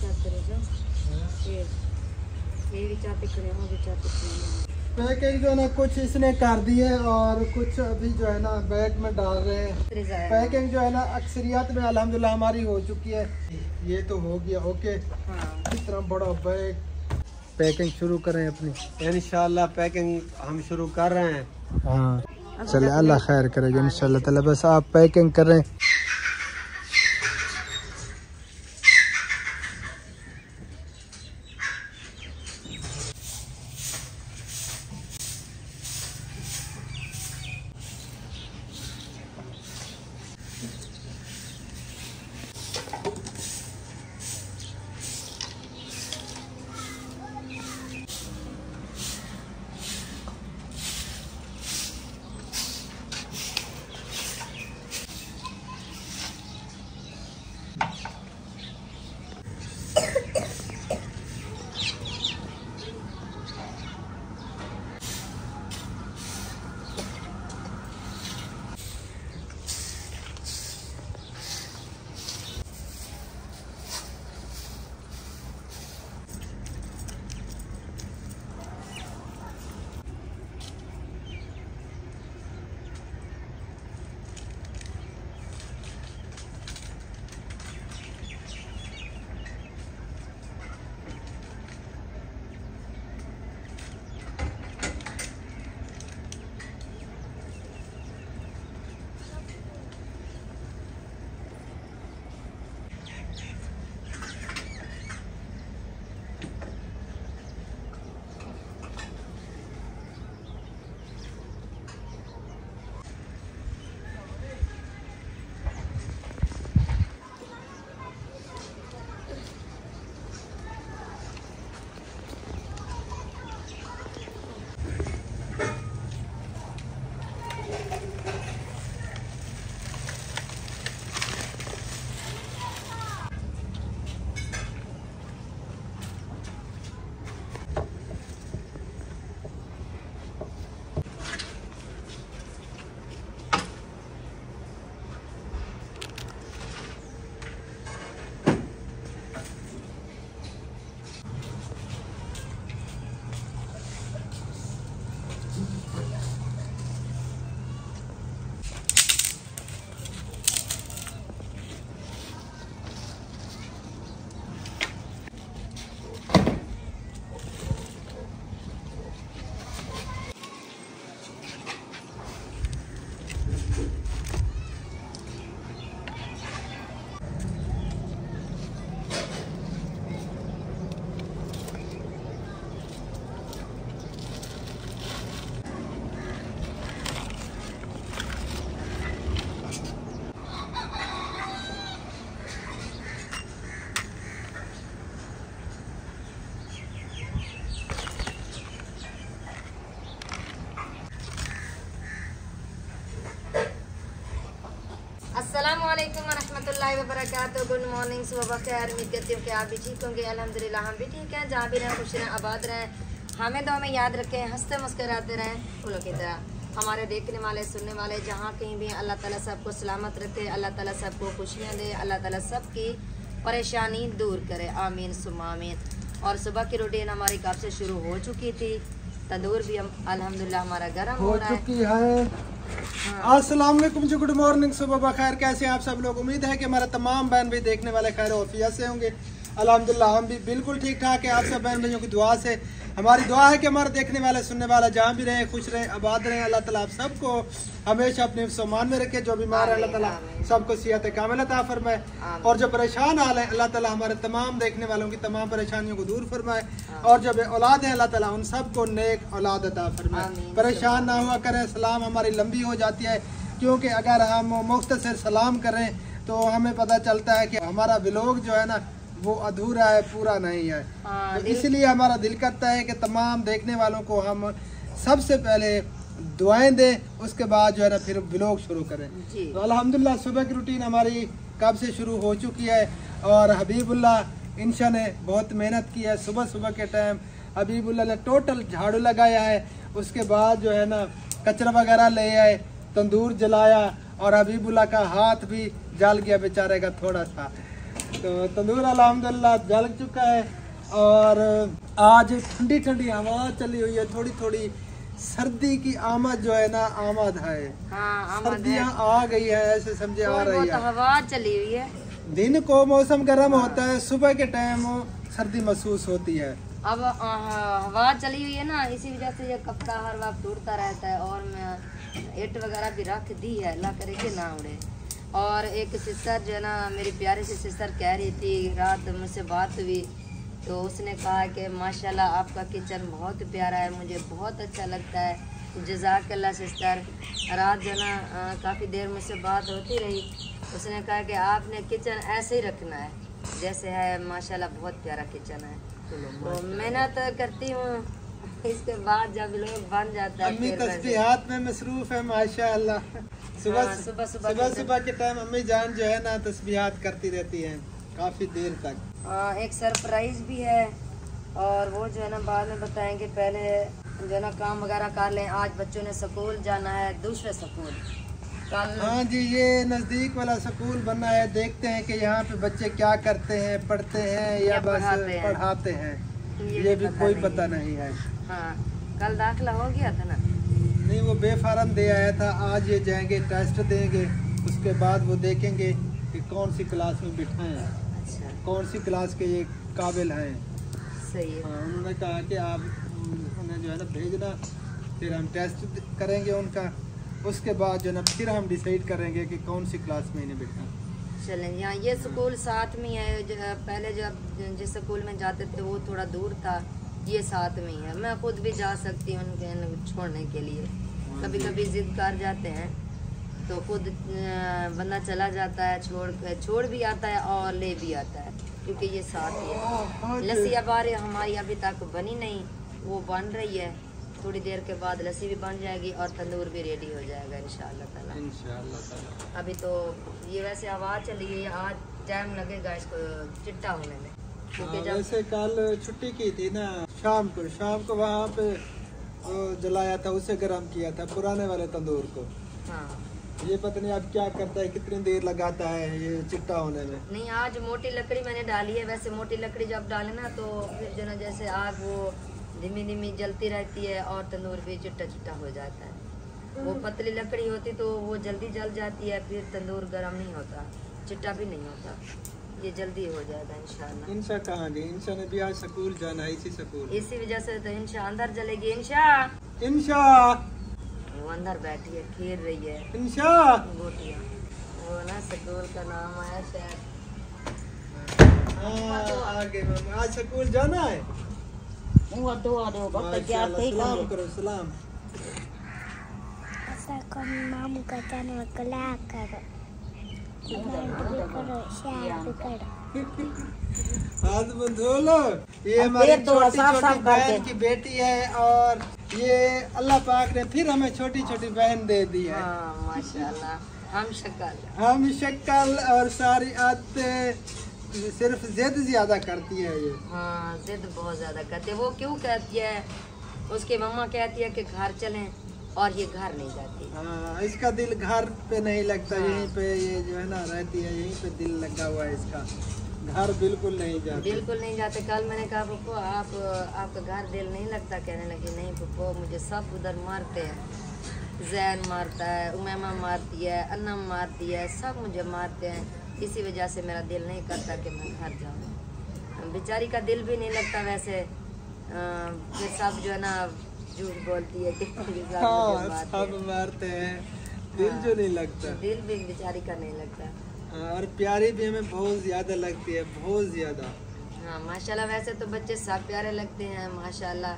Check करे जो ये ये भी चाहते खड़े हो भी चाहते पैकिंग जो है ना कुछ इसने कर दी है और कुछ अभी जो है ना बैग में डाल रहे हैं। पैकिंग जो है ना अक्सरियत में अल्हम्दुलिल्लाह हमारी हो चुकी है। ये तो हो गया ओके। हाँ। इतना बड़ा बैग। पैकिंग शुरू करें अपनी। इंशाल्लाह पैकिंग हम शुरू कर रहे हैं। हाँ। चले अल्लाह खैर करेगा इंशाल्लाह ताला बस आप पैकिंग करें वरहमतुल्लाहि वबरकातुहू गुड मॉर्निंग सुबह खैर उम्मीद करती हूँ कि आप भी ठीक होंगे अल्हम्दुलिल्लाह हम भी ठीक हैं जहाँ भी रहें खुश रहें आबाद रहें हमें दो में याद रखें हँसते मुस्कराते रहें फूलों की तरह हमारे देखने वाले सुनने वाले जहाँ कहीं भी अल्लाह ताला सबको सलामत रखे अल्लाह ताला सबको खुशियाँ दे अल्लाह ताला सबकी परेशानी दूर करे आमीन सुम्मा आमीन और सुबह की रूटीन हमारी कब से शुरू हो चुकी थी तंदूर भी हम अल्हम्दुलिल्लाह हमारा गर्म हो हो रहा है वालेकुम जी, गुड मॉर्निंग, सुबह बखैर, कैसे आप सब लोग? उम्मीद है कि हमारा तमाम बहन भी देखने वाले खैर ऑफिया से होंगे। अल्हम्दुलिल्लाह हम भी बिल्कुल ठीक ठाक है। आप सब बहन भाइयों की दुआ से। हमारी दुआ है कि हमारे देखने वाले सुनने वाला जहाँ भी रहे खुश रहे आबाद रहे। अल्लाह ताला आप सबको हमेशा अपने समान में रखे। जो बीमार है अल्लाह ताला सबको सियात कामिल अता फरमाए। और जो परेशान हाल है अल्लाह ताला हमारे तमाम देखने वालों की तमाम परेशानियों को दूर फरमाए। और जो औलाद है अल्लाह ताला उन सबको नेक औलाद अता फरमाए। परेशान ना हुआ करें सलाम हमारी लंबी हो जाती है। क्योंकि अगर हम मुख्तसर सलाम करें तो हमें पता चलता है कि हमारा ब्लॉग जो है ना वो अधूरा है पूरा नहीं है। हाँ, तो इसलिए हमारा दिल करता है कि तमाम देखने वालों को हम सबसे पहले दुआएँ दें उसके बाद जो है ना फिर ब्लॉग शुरू करें। तो अल्हम्दुलिल्लाह सुबह की रूटीन हमारी कब से शुरू हो चुकी है और हबीबुल्ला इंशा ने बहुत मेहनत की है। सुबह सुबह के टाइम हबीबुल्लाह ने टोटल झाड़ू लगाया है उसके बाद जो है ना कचरा वगैरह ले आए तंदूर जलाया और हबीबुल्लाह का हाथ भी जल गया बेचारे का थोड़ा सा। तो तंदूर अल्हम्दुलिल्लाह जल चुका है और आज ठंडी ठंडी हवा चली हुई है। थोड़ी थोड़ी सर्दी की आमद जो है ना आमद है। हाँ सर्दियाँ आ गई है ऐसे समझे आ रही है। हवा चली हुई है। दिन को मौसम गर्म हाँ। होता है सुबह के टाइम सर्दी महसूस होती है। अब हवा चली हुई है ना इसी वजह से ये कपड़ा हर वक्त उड़ता रहता है और मैं इट वगैरह भी रख दी है अल्लाह करे कि ना उड़े। और एक सिस्टर जो है ना मेरी प्यारी सी सिस्टर कह रही थी रात मुझसे बात हुई तो उसने कहा कि माशाल्लाह आपका किचन बहुत प्यारा है मुझे बहुत अच्छा लगता है। जजाकल्ला सिस्टर रात जो ना काफ़ी देर मुझसे बात होती रही। उसने कहा कि आपने किचन ऐसे ही रखना है जैसे है माशाल्लाह बहुत प्यारा किचन है। तो मेहनत करती हूँ इसके बाद जब लोग बन जाता है में मसरूफ है माशाअल्लाह सुबह हाँ, सुबह- सुबह सुबह के सुबह के टाइम अम्मी जान जो है ना तस्बीहात करती रहती हैं काफ़ी देर तक। हाँ, एक सरप्राइज़ भी है और वो जो है ना बाद में बताएँगे पहले जो है ना काम वगैरह कर लें। आज बच्चों ने स्कूल जाना है दूसरे स्कूल। कल हाँ जी ये नज़दीक वाला स्कूल बना है। देखते हैं कि यहाँ पे बच्चे क्या करते हैं पढ़ते हैं या या बस पढ़ाते हैं। पढ़ाते हैं। ये ये भी भी पता कोई नहीं। पता नहीं है। हाँ कल दाखिला हो गया था ना? नहीं वो बेफारम दे आया था आज ये जाएँगे टेस्ट देंगे उसके बाद वो देखेंगे कि कौन सी क्लास में बिठाएँ अच्छा। कौन सी क्लास के ये काबिल हैं। सही है। हाँ उन्होंने कहा कि आप उन्हें जो है ना भेजना फिर हम टेस्ट करेंगे उनका उसके बाद जो है ना फिर हम डिसाइड करेंगे कि कौन सी क्लास में इन्हें बिठाएँ। चलें यहाँ ये स्कूल साथ में ही है पहले जब जिस स्कूल में जाते थे वो थोड़ा दूर था ये साथ में ही है। मैं खुद भी जा सकती हूँ उनके छोड़ने के लिए। कभी कभी जिद कर जाते हैं। तो खुद बंदा चला जाता है छोड़ छोड़ भी आता है और ले भी आता है क्योंकि ये साथ ही है। लस्सी अब आ रही हमारी अभी तक बनी नहीं वो बन रही है। थोड़ी देर के बाद लस्सी भी बन जाएगी और तंदूर भी रेडी हो जाएगा इन ताला। अभी तो ये वैसे आवाज़ चली गई है आज टाइम लगेगा इसको चिट्टा होने में। क्योंकि हाँ, जब वैसे कल छुट्टी की थी ना शाम को शाम को वहाँ पे जलाया था उसे गर्म किया था पुराने वाले तंदूर को। हाँ। ये पता नहीं अब क्या करता है कितनी देर लगाता है ये चिट्टा होने में? नहीं आज मोटी लकड़ी मैंने डाली है वैसे मोटी लकड़ी जब डाले ना तो फिर जो ना जैसे आग वो धीमी धीमी जलती रहती है और तंदूर भी चिट्टा चिट्टा हो जाता है। वो पतली लकड़ी होती तो वो जल्दी जल जाती है फिर तंदूर गर्म नहीं होता चिट्टा भी नहीं होता। ये जल्दी हो जाएगा इंशाल्लाह। इंशा कहाँ गई इंशा ने भी आज स्कूल जाना है इसी स्कूल। इसी वजह से तो इंशा अंदर चलेगी। इंशा! इंशा! वो अंदर बैठी है खेल रही है। इंशा! गोटियाँ। वो ना स्कूल का नाम आया शायद। हाँ आगे आज स्कूल जाना है? मुँह धो दो माशाल्लाह सलाम करो सलाम। mamu kata nama kelakar. करो करो। हाथ में धो लो। ये हमारी छोटी छोटी बहन की बेटी है और ये अल्लाह पाक ने फिर हमें छोटी छोटी बहन दे दी है। हाँ माशाल्लाह। हम शक्ल हम शक्ल और सारी आदतें सिर्फ़ जिद ज़्यादा करती है ये। हाँ जिद बहुत ज़्यादा करती है। वो क्यों कहती है? उसकी मम्मा कहती है कि घर चलें। और ये घर नहीं जाती। हाँ इसका दिल घर पे नहीं लगता हाँ। यहीं पे ये जो है ना रहती है यहीं पे दिल लगा हुआ है इसका। घर बिल्कुल नहीं जाता। बिल्कुल नहीं जाते। कल मैंने कहा पप्पो आप आपका घर दिल नहीं लगता? कहने लगी नहीं पप्पो मुझे सब उधर मारते हैं। जैन मारता है उमैमा मारती है अन्नम मारती है सब मुझे मारते हैं। इसी वजह से मेरा दिल नहीं करता कि मैं घर जाऊँ। बेचारी का दिल भी नहीं लगता वैसे। अ, फिर सब जो है ना झूठ बोलती है हाँ सब हैं। मारते हैं। दिल जो नहीं लगता। दिल भी बेचारी का नहीं लगता। हाँ, और प्यारी भी हमें बहुत ज़्यादा लगती है बहुत ज़्यादा। हाँ माशाल्लाह वैसे तो बच्चे सब प्यारे लगते हैं। माशाल्लाह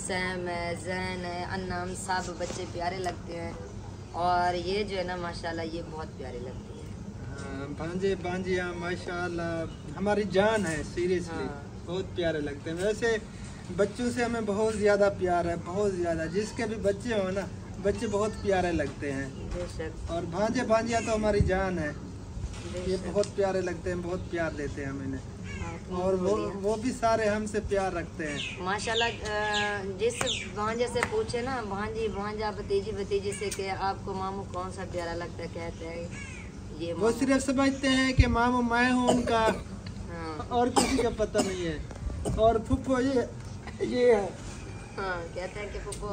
सैम है जैन है अन्नम सब बच्चे प्यारे लगते हैं। और ये जो है ना माशाल्लाह ये बहुत प्यारी लगती है। हाँ, भांजे भांजिया माशाल्लाह हमारी जान है सीरियसली हाँ। बहुत प्यारे लगते हैं। वैसे बच्चों से हमें बहुत ज़्यादा प्यार है बहुत ज़्यादा। जिसके भी बच्चे हो ना बच्चे बहुत प्यारे लगते हैं। और भांजे भांजिया तो हमारी जान है। ये बहुत प्यारे लगते हैं बहुत प्यार देते हैं हमें। और वो वो भी सारे हमसे प्यार रखते हैं। माशाल्लाह जिस भांजे से पूछे ना भांजी भांजा भतीजी भतीजी से कि आपको मामू कौन सा प्यारा लगता है कहते हैं ये वो सिर्फ़ समझते हैं कि मामू मैं हूँ उनका। हाँ। और किसी का पता नहीं है। और फुप्पो ये ये है। हाँ कहते हैं कि पुप्पो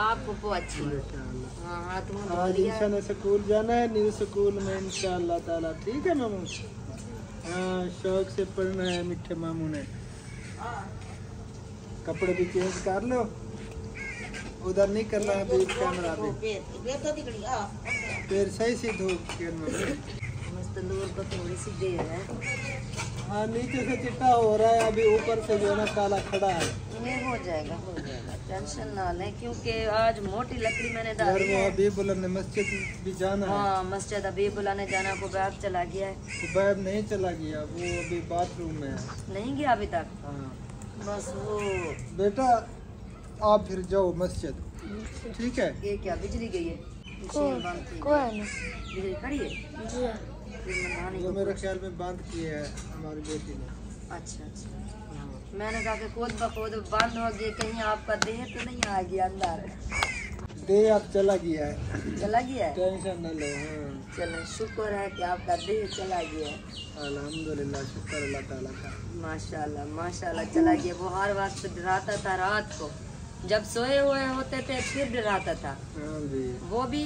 आप पुप्पो अच्छी हाँ। हाँ आज स्कूल जाना है न्यू स्कूल में इंशाल्लाह ताला। ठीक है मामू? हाँ शौक से पढ़ना है मिठे मामू ने। कपड़े भी चेंज कर लो। उधर नहीं करना है बीच कैमरा भी। फिर सही से धूप के मामू। तंदूर को थोड़ी सी देर है। हाँ नीचे से चिट्टा हो रहा है अभी ऊपर से जो है ना काला खड़ा है। ये हो जाएगा हो जाएगा टेंशन ना लें क्योंकि आज मोटी लकड़ी मैंने डाली है। अभी बुलंद ने मस्जिद भी जाना है। हाँ मस्जिद अभी बुलाने जाना को बैग चला गया है। तो बैब नहीं चला गया वो अभी बाथरूम में है। नहीं गया अभी तक? हाँ। बस वो बेटा आप फिर जाओ मस्जिद। ठीक है? ये क्या बिजली गई है? बिजली खड़ी है? जी वो मेरे ख्याल में बंद किए है हमारी बेटी ने। अच्छा अच्छा। मैंने कहा कि खुद ब खुद बंद हो गई कहीं आपका देह तो नहीं आ गया अंदर। दे आप चला गया है। चला गया है? टेंशन न लो हाँ। चलो शुक्र है कि आपका देह चला गया है। अल्हम्दुलिल्लाह शुक्र अल्लाह ताला का। माशाल्लाह माशाल्लाह चला गया। वो हर वक्त डराता था रात को। जब सोए हुए होते थे फिर डराता था। हाँ वो भी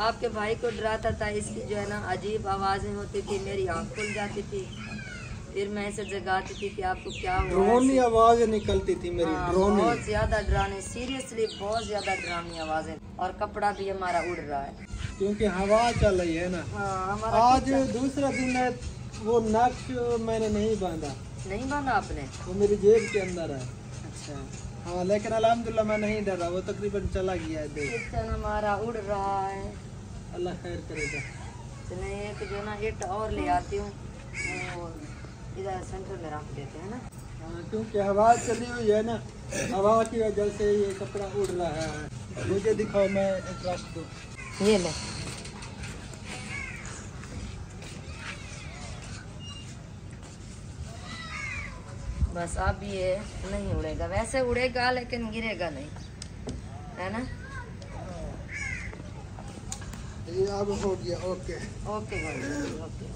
आपके भाई को डराता था इसकी जो है ना अजीब आवाज़ें होती थी मेरी आँख खुल जाती थी। फिर मैं इसे जगाती थी कि आपको क्या हुआ ड्रोनी? आवाज़ निकलती थी मेरी हाँ, ड्रोनी बहुत ज़्यादा डराने सीरियसली बहुत ज़्यादा डरावनी आवाज़ें। और कपड़ा भी हमारा उड़ रहा है। क्योंकि हवा चल रही है ना। हाँ हमारा आज दूसरा दिन है वो नक्श मैंने नहीं बांधा। नहीं बांधा आपने? वो मेरी जेब के अंदर है। अच्छा। हाँ लेकिन अल्हम्दुलिल्लाह मैं नहीं डरा वो तकरीबन चला गया है हमारा उड़ रहा है। अल्लाह खैर करेगा। चले एक जो ना इट और ले आती हूँ इधर सेंटर में रख देते हैं ना। हाँ, क्योंकि हवा चली हुई है ना हवा की वजह से ये कपड़ा उड़ रहा है। मुझे दिखाओ मैं रख दूँ ये ले। बस अब ये नहीं उड़ेगा। वैसे उड़ेगा लेकिन गिरेगा नहीं। है ना? ये अब हो गया ओके। ओके ओके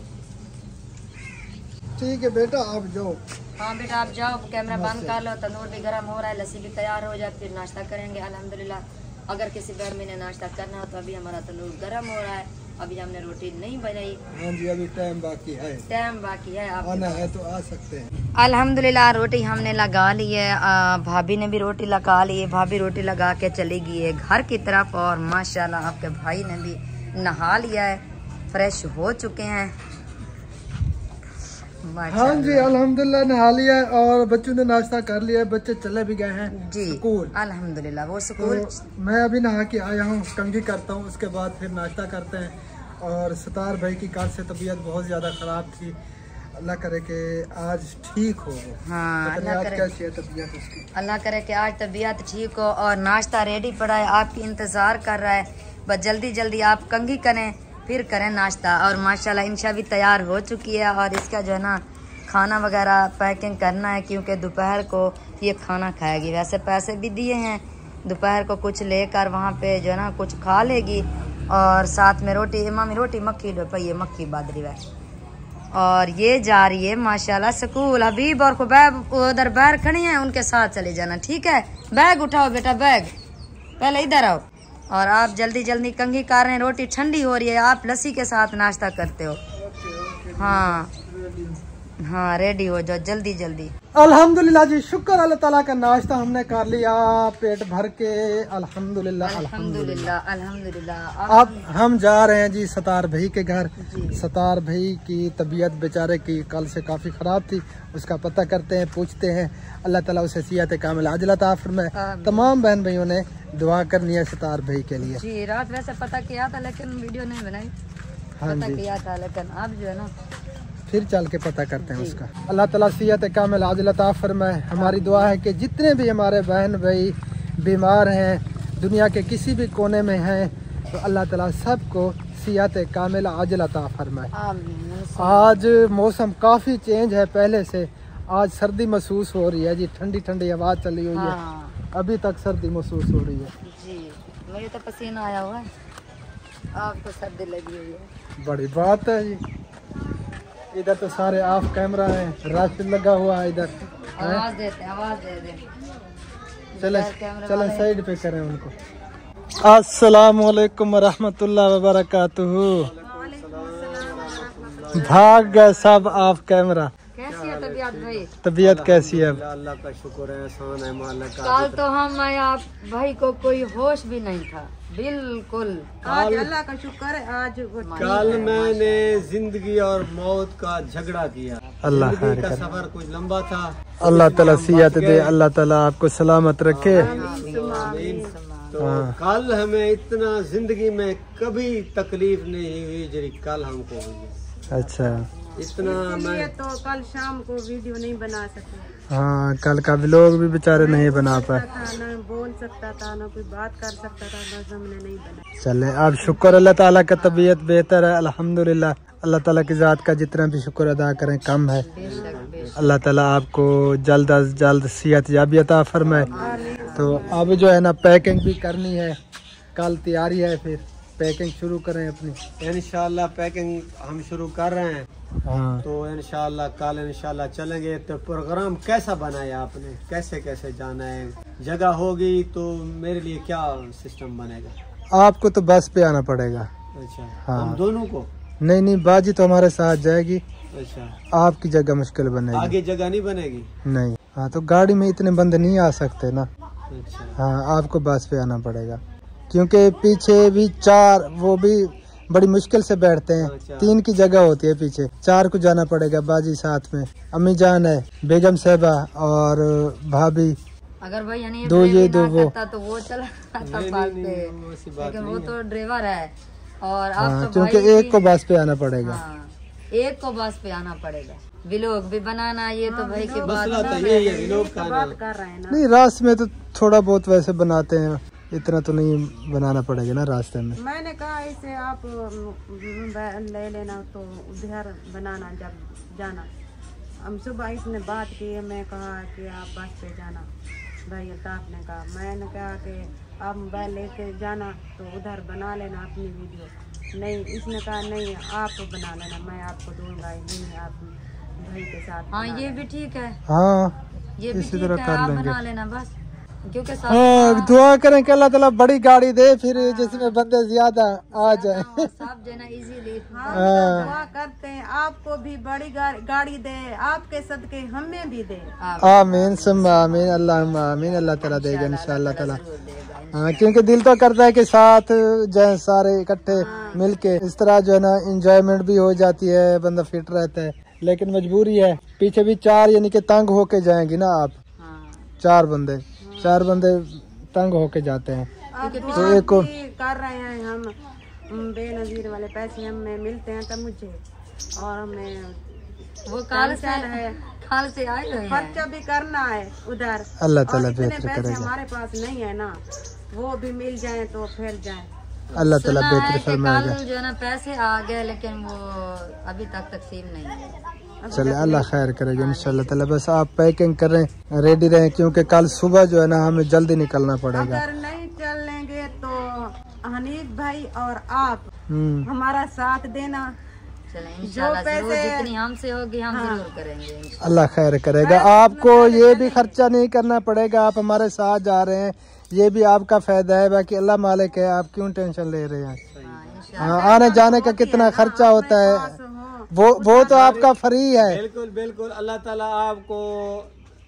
ठीक है बेटा आप जाओ। हाँ बेटा आप जाओ कैमरा बंद कर लो तंदूर भी गर्म हो रहा है लस्सी भी तैयार हो जाए फिर नाश्ता करेंगे अल्हम्दुलिल्लाह। अगर किसी बहन ने नाश्ता करना हो तो अभी हमारा तंदूर गर्म हो रहा है अभी हमने रोटी नहीं बनाई। हाँ जी अभी टाइम बाकी है। टाइम बाकी है आप आना है तो आ सकते हैं। अल्हम्दुलिल्लाह रोटी हमने लगा ली है भाभी ने भी रोटी लगा ली है भाभी रोटी लगा के चली गई है घर की तरफ़ और माशाल्लाह आपके भाई ने भी नहा लिया है फ्रेश हो चुके हैं। हाँ जी अल्हम्दुलिल्लाह नहा लिया है और बच्चों ने नाश्ता कर लिया है बच्चे चले भी गए हैं जी स्कूल। अल्हम्दुलिल्लाह वो स्कूल तो मैं अभी नहा के आया हूँ कंघी करता हूँ उसके बाद फिर नाश्ता करते हैं। और सतार भाई की कार से तबीयत बहुत ज़्यादा ख़राब थी। अल्लाह करे कि आज ठीक हो। हाँ अल्लाह करे। कैसी तबीयत अल्लाह करे कि आज तबीयत ठीक हो और नाश्ता रेडी पड़ा है आपकी इंतज़ार कर रहा है। बस जल्दी जल्दी आप कंघी करें, फिर करें नाश्ता। और माशाल्लाह इंशा भी तैयार हो चुकी है और इसका जो है ना, खाना वगैरह पैकिंग करना है, क्योंकि दोपहर को ये खाना खाएगी। वैसे पैसे भी दिए हैं, दोपहर को कुछ लेकर वहाँ पे जो है ना, कुछ खा लेगी। और साथ में रोटी मामी रोटी, मक्खी पई मक्खी, बादरी वै और ये जा रही है, माशाल्लाह, स्कूल। हबीब और खुबैब उधर बाहर खड़ी हैं, उनके साथ चले जाना, ठीक है? बैग उठाओ बेटा, बैग। पहले इधर आओ। और आप जल्दी जल्दी कंघी कर रहे हैं रोटी ठंडी हो रही है आप लस्सी के साथ नाश्ता करते हो। हाँ। हाँ रेडी हो जाओ जल्दी जल्दी। अल्हम्दुलिल्लाह जी शुक्र अल्लाह ताला का नाश्ता हमने कर लिया पेट भर के अल्हम्दुलिल्लाह अल्हम्दुलिल्लाह अल्हम्दुलिल्लाह। अब हम जा रहे हैं जी सतार भाई के घर। सतार भाई की तबीयत बेचारे की कल से काफ़ी ख़राब थी उसका पता करते हैं पूछते हैं। अल्लाह ताला उसे सियात कामिल ताफर में तमाम बहन भाइयों ने दुआ करनी है सतार भाई के लिए। जी रात वैसे पता किया था लेकिन वीडियो नहीं बनाई। हाँ पता किया था लेकिन अब जो है ना फिर चल के पता करते हैं उसका। अल्लाह ताला सियत कामिल आजला ताफर में हमारी दुआ है कि जितने भी हमारे बहन भाई बीमार हैं दुनिया के किसी भी कोने में हैं तो अल्लाह ताला सबको सियत कामिल आजला ताफर में आमीन आज मौसम काफ़ी चेंज है पहले से। आज सर्दी महसूस हो रही है जी ठंडी ठंडी हवा चली हुई है। हाँ। अभी तक सर्दी महसूस हो रही है। जी मुझे तो पसीना आया हुआ है। आपको सर्दी लगी हुई है। बड़ी बात है जी। इधर तो सारे ऑफ़ कैमरा है रश लगा हुआ है इधर आवाज़ देते आवाज़ दे दे। चले चले साइड पे करें उनको। अस्सलाम वालेकुम रहमतुल्लाह वबरकातुहू। भाग गए सब ऑफ़ कैमरा तबीयत कैसी है? अल्लाह का शुक्र है एहसान है मालिक का। कल तो हम आप भाई को कोई होश भी नहीं था। बिल्कुल। आज अल्लाह का शुक्र है आज कल मैंने ज़िंदगी और मौत का झगड़ा किया। अल्लाह का सफ़र कुछ लंबा था। अल्लाह ताला सियात दे अल्लाह तला आपको सलामत रखे। तो कल हमें इतना ज़िंदगी में कभी तकलीफ़ नहीं हुई जरी कल हमको हुई अच्छा। इतना मैं तो कल शाम को वीडियो नहीं बना सके। हाँ कल का व्लॉग भी बेचारे नहीं बना पाए। बोल सकता था न कोई बात कर सकता था बस हमने नहीं बना चले अब शुक्र अल्लाह ताला का तबीयत बेहतर है अल्हम्दुलिल्लाह। अल्लाह ताला की ज़ात का जितना भी शुक्र अदा करें कम है। अल्लाह ताला आपको जल्द अज जल्द सेहत याबी अता फरमाए। तो अब जो है ना पैकिंग भी करनी है कल तैयारी है फिर। पैकिंग शुरू करें अपनी। इंशाल्लाह पैकिंग हम शुरू कर रहे हैं। हाँ। तो इंशाल्लाह कल इंशाल्लाह चलेंगे। तो प्रोग्राम कैसा बनाया आपने? कैसे कैसे जाना है? जगह होगी तो मेरे लिए क्या सिस्टम बनेगा? आपको तो बस पे आना पड़ेगा। अच्छा। हाँ। हम दोनों को? नहीं नहीं बाजी तो हमारे साथ जाएगी। अच्छा। आपकी जगह मुश्किल बनेगी। आगे जगह नहीं बनेगी? नहीं। हाँ तो गाड़ी में इतने बंद नहीं आ सकते ना। अच्छा। हाँ आपको बस पे आना पड़ेगा। क्योंकि पीछे भी चार वो भी बड़ी मुश्किल से बैठते हैं। अच्छा। तीन की जगह होती है पीछे। चार को जाना पड़ेगा बाजी साथ में। अम्मी जान है बेगम साहबा और भाभी। अगर भाई यानी दो ये, दो वो। तो वो चला जाता नहीं, नहीं, नहीं, वो बात लेकिन वो तो ड्राइवर है। और हाँ तो क्योंकि एक को बस पे आना पड़ेगा। हाँ, एक को बस पे आना पड़ेगा। विलोक भी बनाना ये तो भाई की बात तो है कर रहे हैं नहीं रास्ते में तो थोड़ा बहुत वैसे बनाते हैं। इतना तो नहीं बनाना पड़ेगा ना रास्ते में। मैंने कहा इसे आप ले लेना तो उधर बनाना जब जाना। हम सुबह इसने बात की है मैं कहा कि आप बस पे जाना। भाई अल्ताफ ने कहा मैंने कहा कि आप मोबाइल लेके जाना तो उधर बना लेना अपनी वीडियो। नहीं इसने कहा नहीं आप बना लेना मैं आपको दूँगा ही नहीं आप भाई के साथ हाँ ये भी ठीक है। हाँ ये भी ठीक है आप बना लेना बस। क्योंकि हाँ दुआ करें कि अल्लाह ताला बड़ी गाड़ी दे फिर हाँ। जिसमें बंदे ज़्यादा आ जाए। सब इजीली हाँ, हाँ। दुआ करते हैं आपको भी बड़ी गाड़ी दे आपके सदके हमें भी दे। आमीन। सुम आमीन अल्लाह आमीन अल्लाह ताला देगा इंशाल्लाह ताला। हाँ क्योंकि दिल तो करता है कि साथ जो है सारे इकट्ठे मिलके। इस तरह जो है ना इंजॉयमेंट भी हो जाती है बंदा फिट रहता है। लेकिन मजबूरी है पीछे भी चार यानी कि तंग होके जाएँगी ना आप। हाँ। चार बंदे। चार बंदे तंग होके जाते हैं। तो एक को- कर रहे हैं हम बेनजीर वाले पैसे हमें मिलते हैं तब मुझे। और हमें वो काल से है। काल से आए खर्चा भी करना है उधर। अल्लाह ताला इतने बेहतर पैसे करेगा। हमारे पास नहीं है ना। वो भी मिल जाए तो फिर जाए। अल्लाह ताला बेहतर फरमाएगा। कल जो है ना पैसे आ गए लेकिन वो अभी तक तकसीम नहीं है चले अल्लाह खैर करेगा इंशाल्लाह ताला बस आप पैकिंग करें रेडी रहें क्योंकि कल सुबह जो है ना हमें जल्दी निकलना पड़ेगा। अगर नहीं चलेंगे तो हनीफ भाई और आप हम्म। हमारा साथ देना। ज़रूर पैसे- हमसे होगी हम ज़रूर करेंगे अल्लाह खैर करेगा। आपको ये भी खर्चा नहीं करना पड़ेगा आप हमारे साथ जा रहे हैं ये भी आपका फ़ायदा है बाकी अल्लाह मालिक है आप क्यों टेंशन ले रहे हैं? हाँ, हाँ आने जाने का कितना खर्चा होता है? हो वो वो तो आपका फ्री है। बिल्कुल बिल्कुल अल्लाह ताला आपको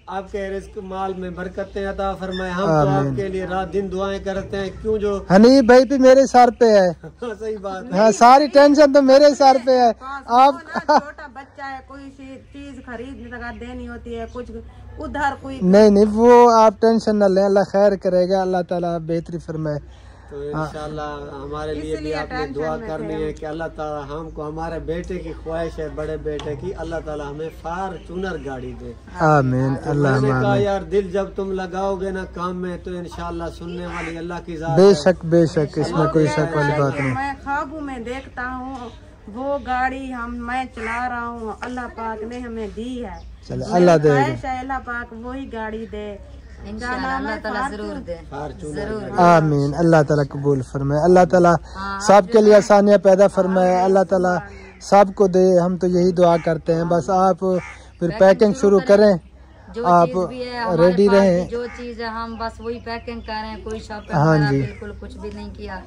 आपके रिस्क माल में बरकतें अता फरमाए। हम तो आपके लिए रात दिन दुआएँ करते हैं। क्यों जो हनीफ भाई भी मेरे सर पे है। सही बात है। सारी टेंशन तो मेरे सर पे है। आप छोटा बच्चा है कोई चीज़ खरीद लगा देनी होती है कुछ उधर कोई नहीं नहीं वो आप टेंशन न लें अल्लाह खैर करेगा अल्लाह ताला बेहतरी फरमाए। तो इंशाल्लाह हमारे लिए भी आपने दुआ करनी है कि अल्लाह ताला हमको हमारे बेटे की ख्वाहिश है बड़े बेटे की अल्लाह ताला हमें फार्चूनर गाड़ी दे। आमीन अल्लाह मैंने कहा यार दिल जब तुम लगाओगे ना काम में तो इंशाल्लाह सुनने वाली अल्लाह की बेशक बेशक इसमें कोई शक वाली बात नहीं। मैं खाबू में देखता हूँ वो गाड़ी हम मैं चला रहा हूँ अल्लाह पाक ने हमें दी है। अल्लाह है अल्लाह पाक वही गाड़ी दे। इंशाल्लाह अल्लाह ताला ज़रूर दे ज़रूर आमीन अल्लाह ताला कबूल फरमाए। अल्लाह ताला सबके लिए आसानियाँ पैदा फरमाए। अल्लाह ताला सबको दे हम तो यही दुआ करते हैं। बस आप फिर पैकिंग शुरू करें। जो आप है रेडी रहें। जो चीज़ है हम बस वही पैकिंग कर रहे हैं। कोई शॉपिंग हाँ जी। बिल्कुल कुछ भी नहीं किया।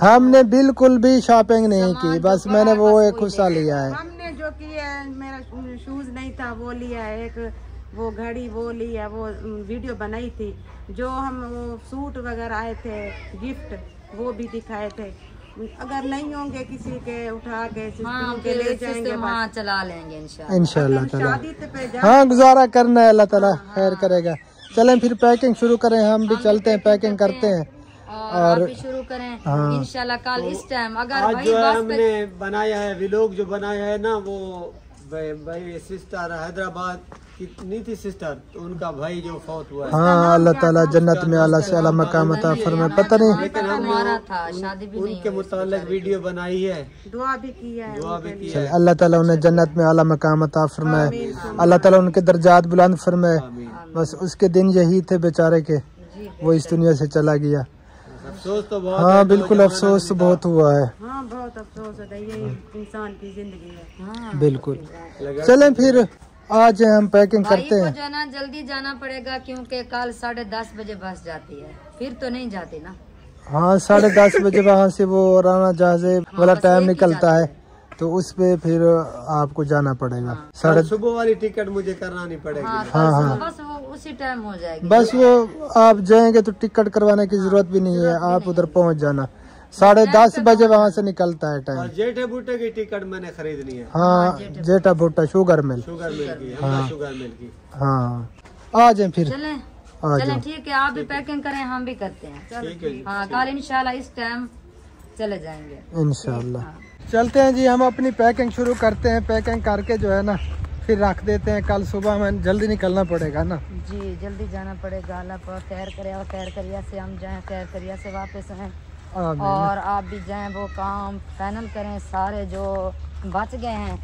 हमने बिल्कुल भी शॉपिंग नहीं की। बस मैंने वो एक खुशा लिया है। हमने जो किया है मेरा शूज़ नहीं था वो लिया है एक वो घड़ी वो लिया वो वीडियो बनाई थी। जो हम वो सूट वगैरह आए थे गिफ्ट वो भी दिखाए थे। अगर नहीं होंगे किसी के उठा के हाँ के ले जाएँगे हाँ चला लेंगे इंशाल्लाह। इंशाल्लाह हाँ गुजारा करना है अल्लाह ताला खैर करेगा। चलें फिर पैकिंग शुरू करें हम भी चलते हैं पैकिंग करते हैं। और आप भी शुरू करें हाँ। इंशाल्लाह कल इस टाइम अगर आज जो है हमने बनाया है व्लॉग जो बनाया है ना वो भाई भाई सिस्टर हैदराबाद की थी सिस्टर तो उनका भाई जो फौत हुआ हाँ। अल्लाह ताला जन्नत में अल्लाह से अल्लाह मकाम अता फरमाए पता नहीं। लेकिन हमारा था शादी भी उनके मुतालिक वीडियो बनाई है। दुआ भी किया है दुआ भी की है अल्लाह ताला उन्हें जन्नत में आला मकाम अता फरमाए। अल्लाह ताला उनके दर्जात बुलंद फरमाए। बस उसके दिन यही थे बेचारे के। वो इस दुनिया से चला गया। अफसोस तो बहुत हाँ बिल्कुल अफसोस तो बहुत हुआ है। हाँ बहुत अफसोस होता है ये इंसान की ज़िंदगी है। हाँ बिल्कुल चलें फिर। आज हम पैकिंग करते हैं जो है। ना जल्दी जाना पड़ेगा क्योंकि कल साढ़े दस बजे बस जाती है। फिर तो नहीं जाती ना? हाँ साढ़े दस बजे वहाँ से वो राना जहाजे वाला टाइम निकलता है। तो उस पे फिर आपको जाना पड़ेगा। साढ़े सुबह वाली टिकट मुझे करानी पड़ेगी। हाँ हाँ सुबह बस वो उसी टाइम हो जाएगी। बस वो आप जाएँगे तो टिकट करवाने की ज़रूरत भी नहीं है आप उधर पहुँच जाना। साढ़े दस बजे वहाँ से निकलता है टाइम जेठे बूटे की टिकट मैंने खरीदनी है। हाँ जेठा भुट्टा शुगर मिल। शुगर मिल की हमला शुगर मिल की। हाँ। आ जाए फिर। चलें। ठीक है आप भी पैकिंग करें हम भी करते हैं। ठीक हाँ कल इंशाल्लाह इस टाइम चले जाएँगे। इंशाल्लाह। चलते हैं जी हम अपनी पैकिंग शुरू करते हैं। पैकिंग करके जो है ना फिर रख देते हैं। कल सुबह हमें जल्दी निकलना पड़ेगा ना। जी जल्दी जाना पड़ेगा। अल्लाह पर खैर करे और खैर करिया से हम जाएँ खैर करिया से वापस आएँ। और आप भी जाएँ वो काम फाइनल करें सारे जो बच गए हैं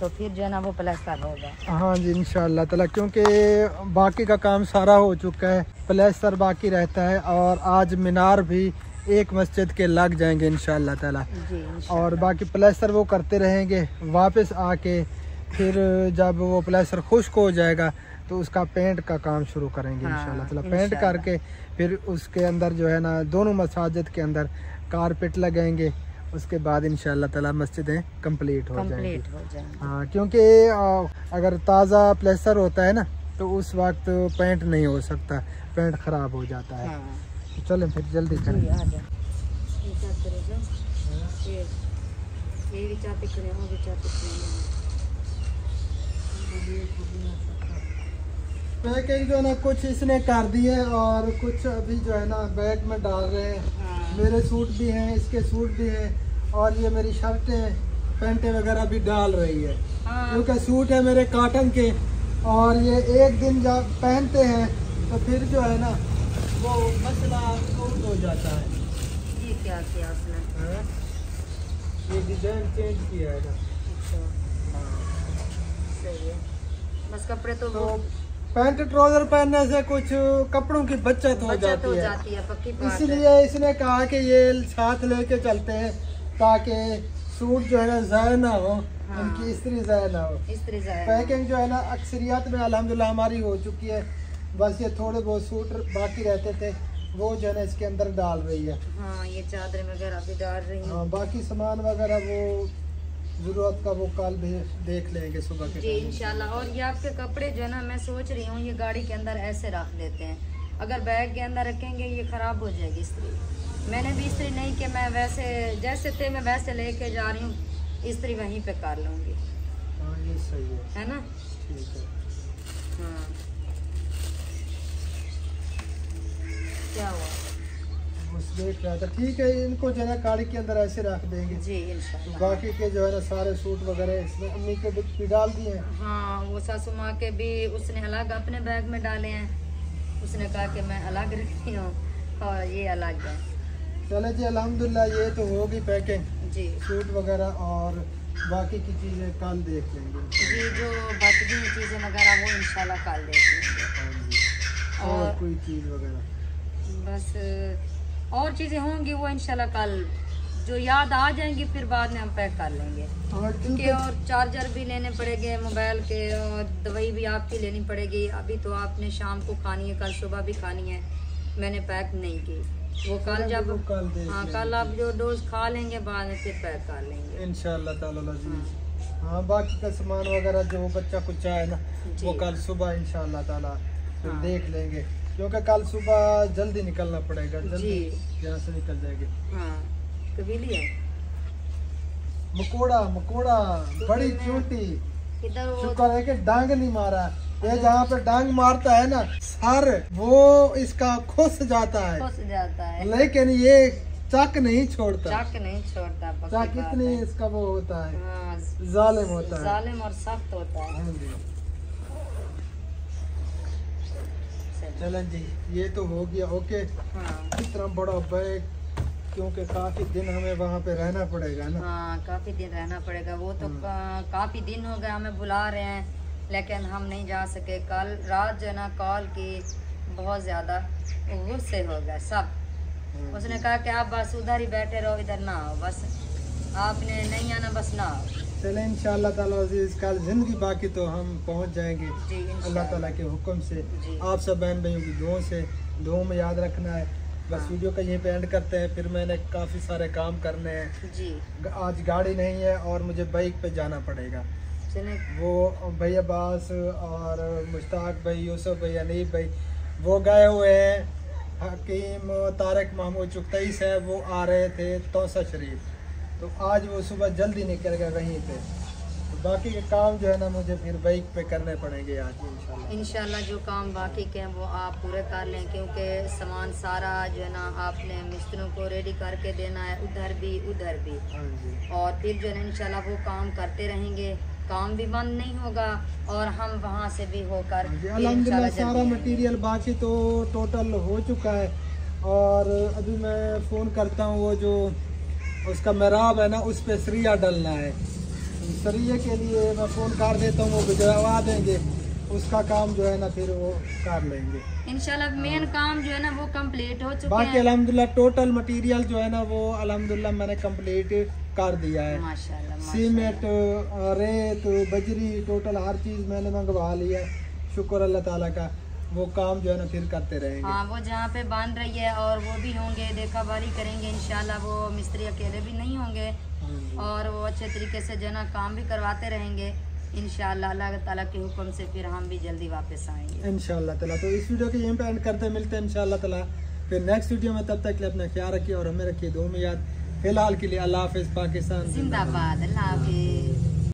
तो फिर जो है ना वो प्लास्टर होगा हाँ जी इंशाल्लाह ताला क्योंकि बाकी का काम सारा हो चुका है प्लेस्टर बाकी रहता है और आज मीनार भी एक मस्जिद के लग जाएँगे इंशाल्लाह ताला। और बाकी प्लेस्टर वो करते रहेंगे वापस आके फिर जब वो प्लेस्टर खुश्क हो जाएगा तो उसका पेंट का काम शुरू करेंगे हाँ, इंशाल्लाह ताला। पेंट करके फिर उसके अंदर जो है ना दोनों मसाजिद के अंदर कारपेट लगाएँगे। उसके बाद इंशाल्लाह ताला मस्जिदें कंप्लीट हो जाएँगी। कंप्लीट हो जाएँगे। क्योंकि अगर ताज़ा प्लेसर होता है ना तो उस वक्त पेंट नहीं हो सकता पेंट ख़राब हो जाता है। हाँ। तो चलें फिर जल्दी करें। ये भी चाहते खड़े हो भी चाहते हो पैकिंग जो है ना कुछ इसने कर दी है और कुछ अभी जो है ना बैग में डाल रहे हैं। मेरे सूट भी हैं इसके सूट भी हैं और ये मेरी शर्टें पेंटें वगैरह भी डाल रही है। हाँ। क्योंकि सूट है मेरे काटन के और ये एक दिन जब पहनते हैं तो फिर जो है ना वो मसला आउट हो जाता है। ये क्या किया उसने? हाँ? ये डिज़ाइन चेंज किया है ना। अच्छा। सही है। बस कपड़े तो तो पैंट ट्राउज़र पहनने से कुछ कपड़ों की बचत हो जाती हो है। जाती है है। इसलिए इसने कहा कि ये साथ लेके चलते हैं ताकि सूट जो है ना ज़ाय ना हो हाँ। उनकी स्त्री ज़ाय ना हो। पैकिंग जो है ना अक्सरियत में अल्हम्दुलिल्लाह हमारी हो चुकी है। बस ये थोड़े बहुत सूट बाकी रहते थे वो जो है इसके अंदर डाल रही है। हाँ ये चादर वगैरह भी डाल रही हूँ। हाँ, बाकी सामान वगैरह वो ज़रूरत का वो कल भी देख लेंगे सुबह के जी इंशाल्लाह। और ये आपके कपड़े जो है ना मैं सोच रही हूँ ये गाड़ी के अंदर ऐसे रख देते हैं। अगर बैग के अंदर रखेंगे ये खराब हो जाएगी इस्त्री मैंने भी इस्त्री नहीं कि मैं वैसे जैसे थे मैं वैसे लेके जा रही हूँ। इस्त्री वहीं पे कर लूँगी। हाँ ये सही है। है ना? ठीक है। हाँ। क्या हुआ? देख रहा था ठीक है इनको जो है ना गाड़ी के अंदर ऐसे रख देंगे। जी इंशाल्लाह। बाकी के जो है ना सारे सूट वगैरह इसमें अम्मी के भी डाल दिए हैं। हाँ वो सासू माँ के भी उसने अलग अपने बैग में डाले हैं। उसने कहा कि मैं अलग रखती हूँ और ये अलग है। चले जी अल्हम्दुलिल्लाह ये तो होगी पैकिंग। जी। सूट वगैरह और बाकी की चीज़ें कल देख लेंगे। जी जो बच गई चीज़ें वगैरह वो इंशाल्लाह कल देख लेंगे। हाँ और कोई चीज़ वगैरह? बस और चीज़ें होंगी वो इनशाला कल जो याद आ जाएँगी फिर बाद में हम पैक कर लेंगे। और क्योंकि और चार्जर भी लेने पड़ेंगे मोबाइल के और दवाई भी आपकी लेनी पड़ेगी। अभी तो आपने शाम को खानी है कल सुबह भी खानी है। मैंने पैक नहीं की। वो कल जब हाँ कल आप जो। डोज खा लेंगे बाद में फिर पैक कर लेंगे। इंशाल्लाह ताला हाँ। बाकी का सामान वगैरह जो बच्चा कुछ है ना वो कल सुबह इन ताला फिर हाँ। देख लेंगे। क्योंकि कल सुबह जल्दी निकलना पड़ेगा जल्दी यहाँ से निकल जाएगी। हाँ कबीली है। मकोड़ा मकोड़ा बड़ी चोटी। शुक्र है कि डांग नहीं मारा? ये जहाँ पे डांग मारता है ना सर वो इसका खुश जाता है। फंस जाता है। लेकिन ये चक नहीं छोड़ता। चक नहीं छोड़ता चक इतनी इसका वो होता है। हाँ, जालिम होता है। जालिम और सख्त होता है हाँ जी चलो। चलें जी ये तो हो गया ओके हाँ। इतना बड़ा बैग क्योंकि काफ़ी दिन हमें वहाँ पे रहना पड़ेगा ना। हाँ काफ़ी दिन रहना पड़ेगा। वो तो का, काफ़ी दिन हो गए हमें बुला रहे हैं लेकिन हम नहीं जा सके। कल रात जो है ना कॉल की बहुत ज़्यादा गुस्से हो गए सब। उसने कहा कि आप बस उधर ही बैठे रहो इधर ना आओ बस। आपने नहीं आना बस ना आओ। चले इन ताला अज़ीज़ कल ज़िंदगी बाकी तो हम पहुँच जाएँगे। अल्लाह। ताला के हुक्म से। आप सब बहन भाइयों की दुआओं से दुआओं में याद रखना है। बस हाँ। वीडियो का यहीं पे एंड करते हैं फिर मैंने काफ़ी सारे काम करने हैं। जी। आज गाड़ी नहीं है और मुझे बाइक पे जाना पड़ेगा। वो भैया अब्बास और मुश्ताक भाई यूसुफ भाई अनीब भाई वो गए हुए हैं। हकीम तारक महमूद चुगतई साहब वो आ रहे थे तोसा शरीफ। तो आज वो सुबह जल्दी निकल गए वहीं पे। तो बाकी के काम जो है ना मुझे फिर बाइक पे करने पड़ेंगे आज इंशाल्लाह। इंशाल्लाह जो काम बाकी के हैं वो आप पूरे कर लें क्योंकि सामान सारा जो है ना आपने मिस्त्रियों को रेडी करके देना है उधर भी उधर भी। हाँ और फिर जो है ना इंशाल्लाह वो काम करते रहेंगे। काम भी बंद नहीं होगा और हम वहाँ से भी होकर हाँ सारा। मटेरियल बाकी तो टोटल हो चुका है। और अभी मैं फ़ोन करता हूँ वो जो उसका मेराब है ना उस पर सरिया डलना है। सरिये के लिए मैं फ़ोन कर देता हूँ वो भिजवा देंगे। उसका काम जो है ना फिर वो कर लेंगे। इंशाल्लाह मेन काम जो है ना वो कंप्लीट हो चुके बाकी अल्हम्दुलिल्लाह टोटल मटेरियल जो है ना वो अल्हम्दुलिल्लाह मैंने कंप्लीट कर दिया है। सीमेंट रेत बजरी टोटल हर चीज़ मैंने मंगवा लिया है। शुक्र अल्लाह ताला का। वो काम जो है ना फिर करते रहेंगे। हाँ वो जहाँ पे बाँध रही है और वो भी होंगे देखा बारी करेंगे इनशाला वो मिस्त्री अकेले भी नहीं होंगे हाँ। और वो अच्छे तरीके से जो है ना काम भी करवाते रहेंगे। अल्लाह ताला के हुक्म से फिर हम भी जल्दी वापस आएँगे। इंशाल्लाह ताला तो इस वीडियो के यहीं पे एंड करते मिलते हैं ताला। फिर नेक्स्ट वीडियो में तब तक के लिए अपना ख्याल रखिए और हमें रखिए दो में याद फ़िलहाल के लिए अल्लाह हाफिज़ पाकिस्तान। जिंदाबाद अल्लाह हाफिज।